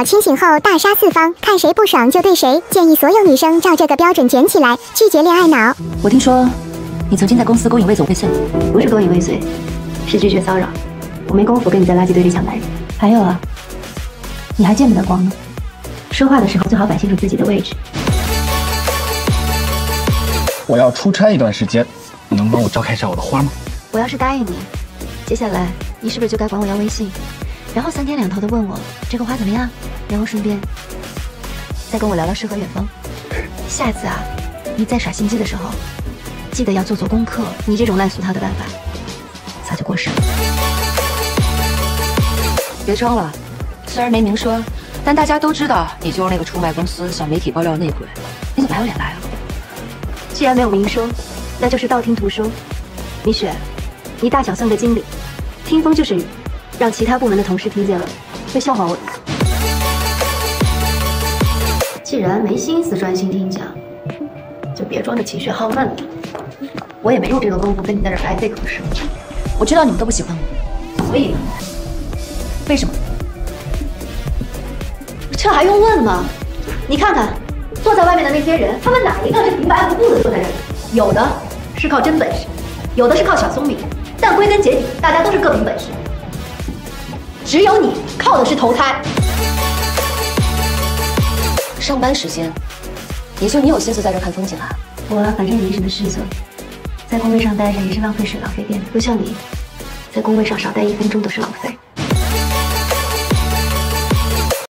老清醒后大杀四方，看谁不爽就对谁。建议所有女生照这个标准卷起来，拒绝恋爱脑。我听说你曾经在公司勾引魏总未遂，不是勾引未遂，是拒绝骚扰。我没工夫跟你在垃圾堆里抢男人。还有啊，你还见不得光呢。说话的时候最好摆清楚自己的位置。我要出差一段时间，你能帮我照看一下我的花吗？我要是答应你，接下来你是不是就该管我要微信，然后三天两头的问我这个花怎么样，然后顺便再跟我聊聊诗和远方。下次啊，你再耍心机的时候，记得要做做功课。你这种烂俗套的办法，早就过时了。别装了，虽然没明说，但大家都知道你就是那个出卖公司向媒体爆料的内鬼。你怎么还有脸来啊？既然没有明说，那就是道听途说。米雪，你大小算个经理，听风就是雨，让其他部门的同事听见了，会笑话我的。既然没心思专心听讲，就别装着情绪好闷了。我也没有这个功夫跟你在这儿白费口舌。我知道你们都不喜欢我，所以？为什么？这还用问吗？你看看。坐在外面的那些人，他们哪一个是平白无故的坐在这里？有的是靠真本事，有的是靠小聪明，但归根结底，大家都是各凭本事。只有你靠的是投胎。上班时间，也就你有心思在这看风景啊？我反正也没什么事做，在工位上待着也是浪费水浪费电的，不像你，在工位上少待一分钟都是浪费。